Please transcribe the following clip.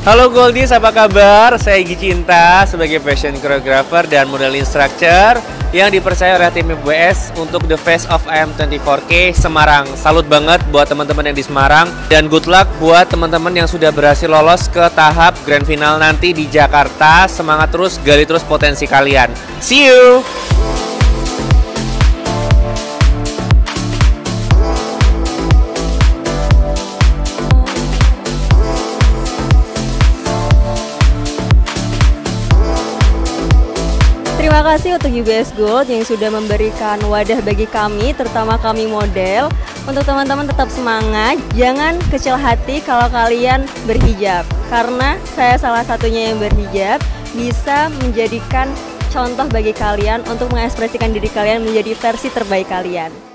Halo Goldies, apa kabar? Saya Igi Cinta sebagai fashion choreographer dan model instructor yang dipercaya oleh tim UBS untuk The Face of IM24K Semarang. Salut banget buat teman-teman yang di Semarang dan good luck buat teman-teman yang sudah berhasil lolos ke tahap grand final nanti di Jakarta. Semangat terus, gali terus potensi kalian. See you! Terima kasih untuk UBS Gold yang sudah memberikan wadah bagi kami, terutama kami model. Untuk teman-teman tetap semangat, jangan kecil hati kalau kalian berhijab. Karena saya salah satunya yang berhijab, bisa menjadikan contoh bagi kalian untuk mengekspresikan diri kalian menjadi versi terbaik kalian.